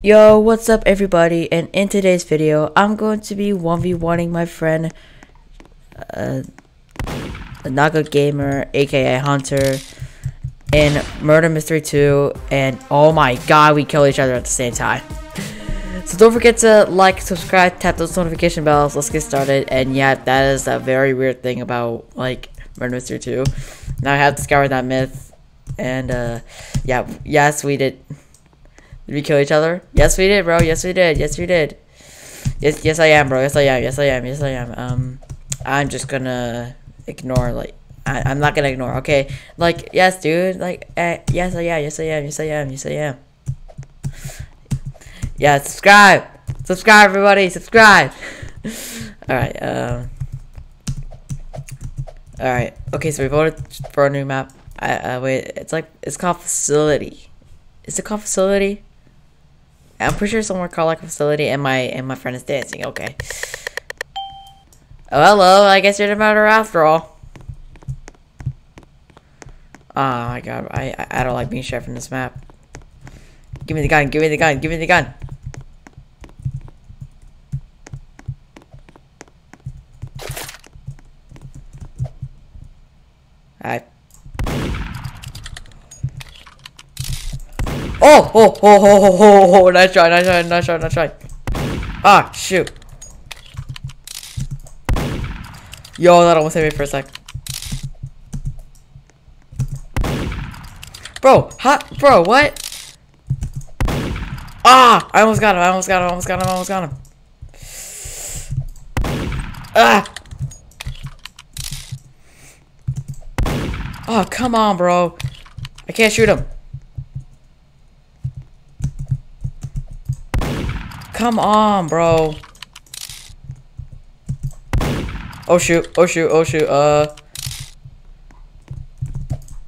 Yo, what's up everybody? And in today's video, I'm going to be 1v1ing my friend, uh, Naga Gamer, aka Hunter, in Murder Mystery 2, and oh my god, we kill each other at the same time. So don't forget to like, subscribe, tap those notification bells, let's get started, and yeah, that is a very weird thing about, like, Murder Mystery 2. Now I have discovered that myth, and, uh, yeah, yes, we did... Did we kill each other? Yes, we did, bro. Yes, we did. Yes, we did. Yes, yes, I am, bro. Yes, I am. Yes, I am. Yes, I am. Um, I'm just gonna ignore, like, I, am not gonna ignore, okay? Like, yes, dude. Like, uh, yes, I am. Yes, I am. Yes, I am. Yes, I am. Yeah, subscribe. Subscribe, everybody. Subscribe. Alright, um. Alright. Okay, so we voted for a new map. I, uh, wait, it's like, it's called Facility. Is it called Facility? I'm pretty sure somewhere called like a facility and my and my friend is dancing. Okay. Oh hello, I guess you're the murderer after all. Oh my god, I I don't like being sheriff in this map. Give me the gun, give me the gun, give me the gun. Alright. Oh, oh, oh, oh, oh, oh, oh, nice try, nice try, nice try, nice try. Ah, shoot. Yo, that almost hit me for a sec. Bro, hot, bro, what? Ah, I almost got him, I almost got him, I almost got him, I almost got him. Ah. Oh, come on, bro. I can't shoot him. Come on, bro. Oh shoot, oh shoot, oh shoot, uh.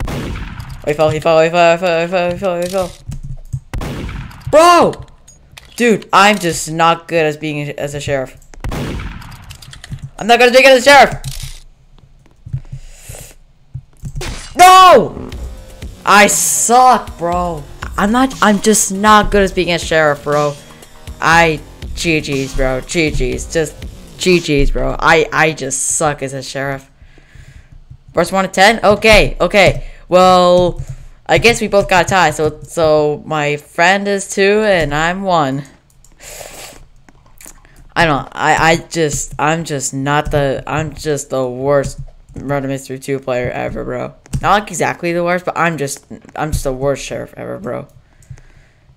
Oh, he fell, he fell, he fell, he fell, he fell, he fell, he fell. Bro! Dude, I'm just not good as being as a sheriff. I'm not gonna take it as a sheriff! No! I suck, bro. I'm not, I'm just not good as being a sheriff, bro. I GG's, bro. GG's. Just GG's, bro. I I just suck as a sheriff. First one to ten? Okay, okay. Well, I guess we both got a tie. So so my friend is two and I'm one. I don't. I I just I'm just not the I'm just the worst murder mystery two player ever, bro. Not like exactly the worst, but I'm just I'm just the worst sheriff ever, bro.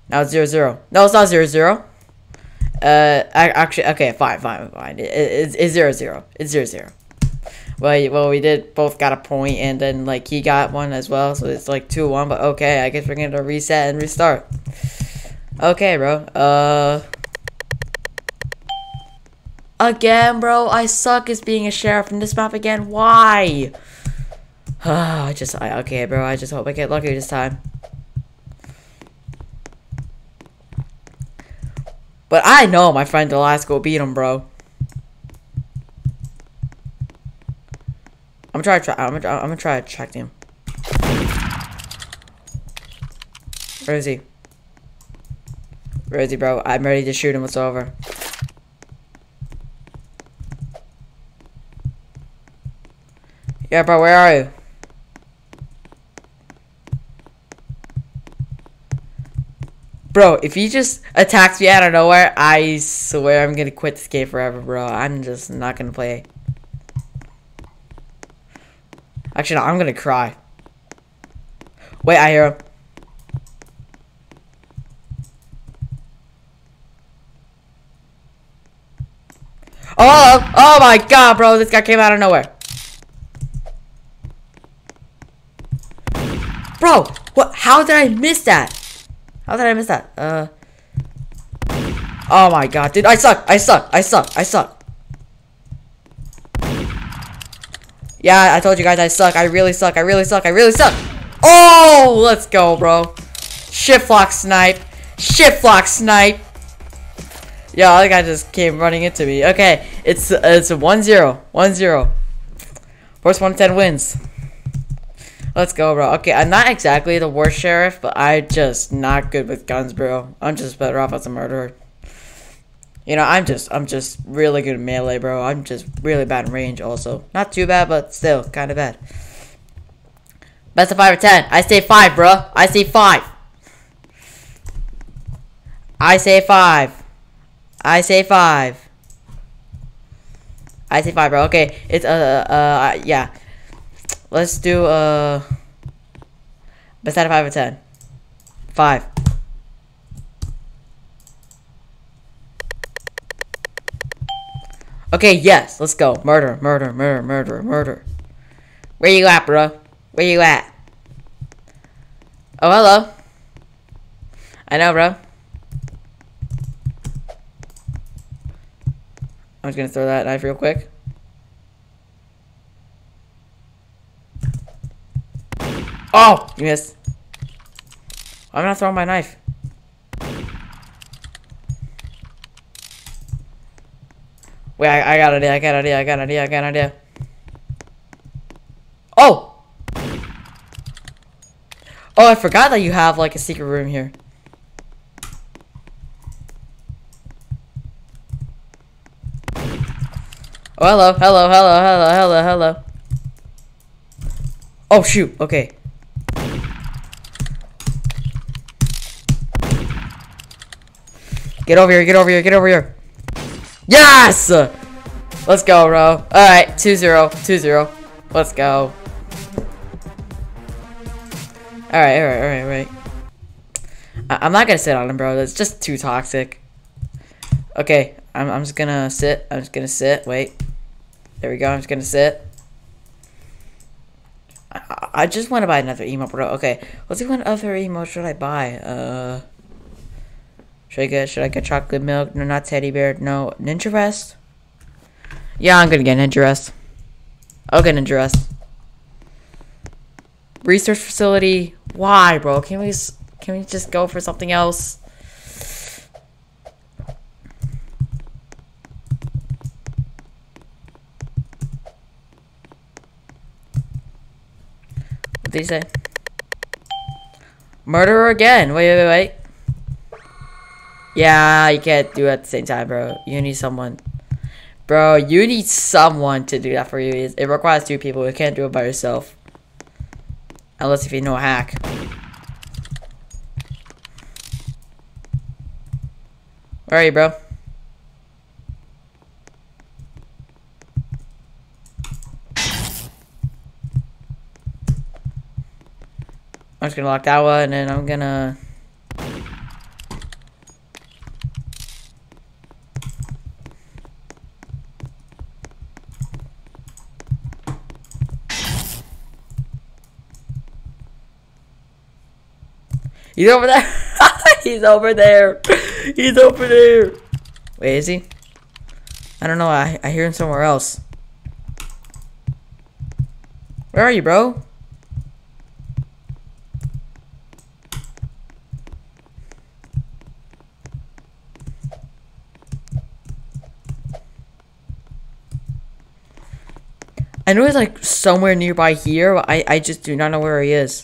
Now it's zero zero. No, it's not zero zero. Uh, actually, okay, fine, fine, fine. It, it, it's zero zero. It's zero zero. Well, well, we did both got a point, and then like he got one as well, so it's like two one. But okay, I guess we're gonna reset and restart. Okay, bro. Uh. Again, bro, I suck as being a sheriff in this map again. Why? I just, I, okay, bro. I just hope I get lucky this time. But I know my friend Delasco beat him, bro. I'm gonna try. I'm gonna. I'm gonna try to check him. Where is he? Where is he, bro? I'm ready to shoot him. It's over. Yeah, bro. Where are you? Bro, if he just attacks me out of nowhere, I swear I'm gonna quit this game forever, bro. I'm just not gonna play. Actually, no, I'm gonna cry. Wait, I hear him. Oh, oh my god, bro, this guy came out of nowhere. Bro, what, how did I miss that? How did I miss that? Uh. Oh my god, dude, I suck, I suck, I suck, I suck. Yeah, I told you guys I suck, I really suck, I really suck, I really suck. Oh, let's go, bro. Shift lock snipe. Shift lock snipe. Yeah, the guy just came running into me. Okay, it's it's a 1-0. 1-0. First 110 wins. Let's go, bro. Okay, I'm not exactly the worst sheriff, but I just not good with guns, bro. I'm just better off as a murderer. You know, I'm just, I'm just really good at melee, bro. I'm just really bad in range, also. Not too bad, but still, kind of bad. Best of 5 or 10. I say 5, bro. I say 5. I say 5. I say 5. I say 5, bro. Okay, it's, uh, uh, yeah. Let's do, uh, best out of 5 or 10. 5. Okay, yes, let's go. Murder, murder, murder, murder, murder. Where you at, bro? Where you at? Oh, hello. I know, bro. I'm just gonna throw that knife real quick. Oh, you missed. I'm not throwing my knife. Wait, I, I got an idea, I got an idea, I got an idea, I got an idea. Oh! Oh, I forgot that you have, like, a secret room here. Oh, hello, hello, hello, hello, hello, hello. Oh, shoot, okay. Get over here, get over here, get over here. Yes! Let's go, bro. Alright, 2-0, 2-0. Let's go. Alright, alright, alright, alright. I'm not gonna sit on him, bro. That's just too toxic. Okay, I'm, I'm just gonna sit. I'm just gonna sit. Wait. There we go. I'm just gonna sit. I, I just want to buy another emote, bro. Okay, let's see what other emote should I buy. Uh... Should I get should I get chocolate milk? No, not teddy bear. No, ninja rest. Yeah, I'm gonna get ninja rest. I'll get ninja rest. Research facility. Why, bro? Can we can we just go for something else? What did he say? Murderer again. Wait, wait, wait. Yeah, you can't do it at the same time, bro. You need someone. Bro, you need someone to do that for you. It requires two people. You can't do it by yourself. Unless if you know a hack. Where are you, bro? I'm just gonna lock that one, and then I'm gonna... He's over there. He's over there. He's over there. Wait, is he? I don't know. I, I hear him somewhere else. Where are you, bro? I know he's like somewhere nearby here, but I, I just do not know where he is.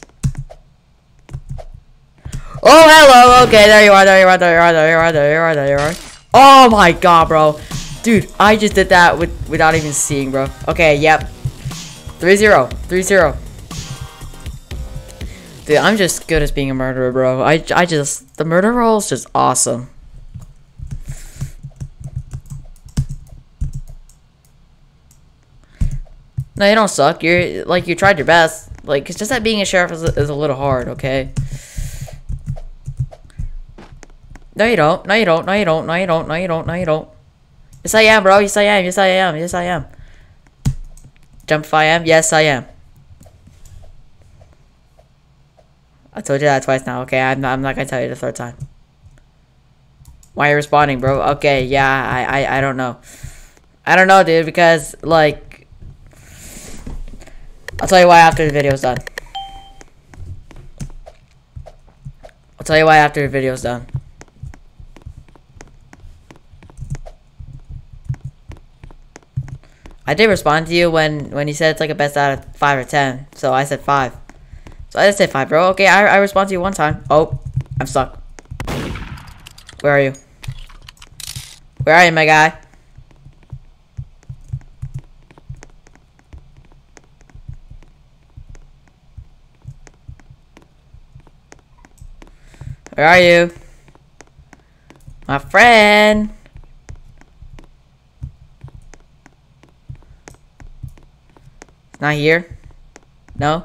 Oh, hello. Okay, there you are. There you are. There you are. There you are. There you are. There you are. Oh my god, bro. Dude, I just did that with without even seeing, bro. Okay, yep. 3-0. 3-0. Dude, I'm just good at being a murderer, bro. I, I just... The murder role is just awesome. No, you don't suck. You're, like, you tried your best. Like, it's just that being a sheriff is, is a little hard, okay? No, you don't. No, you don't. No, you don't. No, you don't. No, you don't. No, you don't. Yes, I am, bro. Yes, I am. Yes, I am. Yes, I am. Jump if I am. Yes, I am. I told you that twice now. Okay, I'm not, I'm not gonna tell you the third time. Why are you responding, bro? Okay, yeah, I, I, I don't know. I don't know, dude, because, like... I'll tell you why after the video's done. I'll tell you why after the video's done. I did respond to you when when you said it's like a best out of five or ten, so I said five. So I just said five, bro. Okay, I, I respond to you one time. Oh, I'm stuck. Where are you? Where are you, my guy? Where are you? My friend. Not here? No?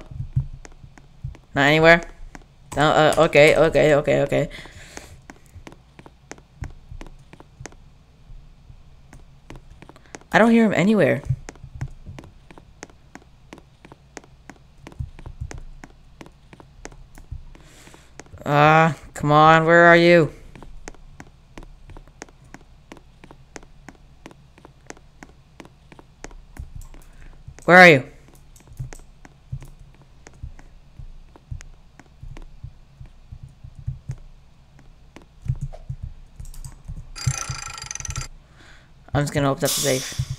Not anywhere? No, uh, okay, okay, okay, okay. I don't hear him anywhere. Ah, uh, come on, where are you? Where are you? I'm just gonna open up the safe.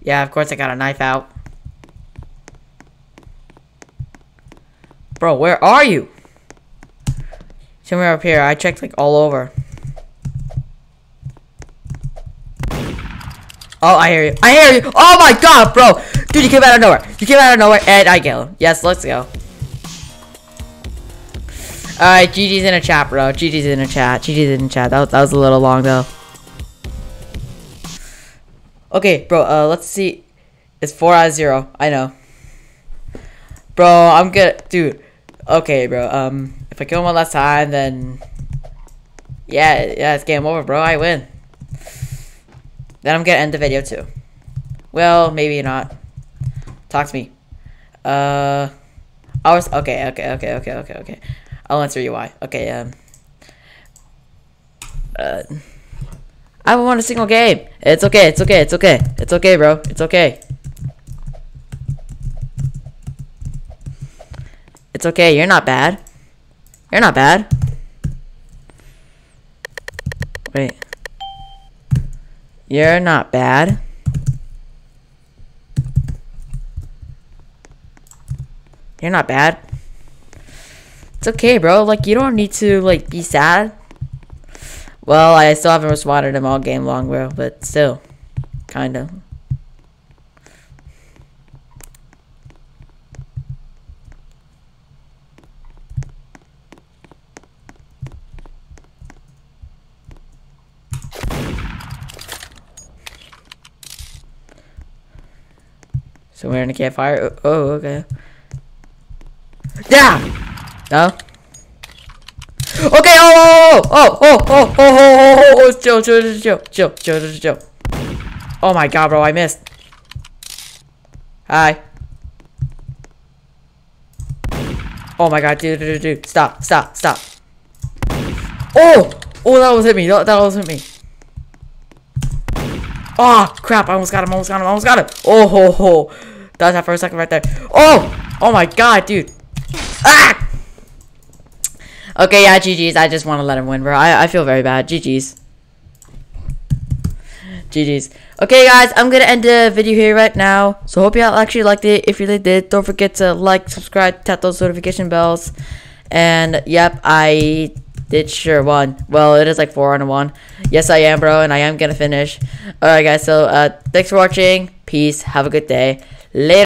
Yeah, of course I got a knife out. Bro, where are you? Somewhere up here. I checked like all over. Oh, I hear you. I hear you. Oh my god, bro. Dude, you came out of nowhere. You came out of nowhere and I kill him. Yes, let's go. Alright, GG's in a chat, bro. GG's in a chat. GG's in a chat. That was, that was a little long, though. Okay, bro, uh, let's see. It's 4 out of 0. I know. Bro, I'm good. Dude. Okay, bro. Um, if I kill him one last time, then... Yeah, yeah, it's game over, bro. I win. Then I'm gonna end the video, too. Well, maybe not. Talk to me. Uh... I was... Okay, okay, okay, okay, okay, okay. I'll answer you why. Okay, um. Uh, I haven't won a single game. It's okay, it's okay, it's okay. It's okay, bro. It's okay. It's okay, you're not bad. You're not bad. Wait. You're not bad. You're not bad. It's okay, bro. Like, you don't need to, like, be sad. Well, I still haven't responded him all game long, bro. But still. Kind of. So we're in a campfire. Oh, oh okay. Yeah! No? Okay, oh, oh, oh, oh, oh, oh, oh, oh, oh, chill, chill, chill, chill, chill, chill, chill. Oh my god, bro, I missed. Hi. Oh my god, dude, dude, dude, stop, stop, stop. Oh, oh, that was hit me, that, that was hit me. Oh, crap, I almost got him, almost got him, almost got him. Oh, ho, ho. That was that a second right there. Oh, oh my god, dude. Ah! Okay, yeah, GG's. I just want to let him win, bro. I, I feel very bad. GG's. GG's. Okay, guys, I'm going to end the video here right now. So, hope y'all actually liked it. If you really did, don't forget to like, subscribe, tap those notification bells. And, yep, I did sure one. Well, it is like 4 on 1. Yes, I am, bro, and I am going to finish. Alright, guys, so, uh, thanks for watching. Peace. Have a good day. Later.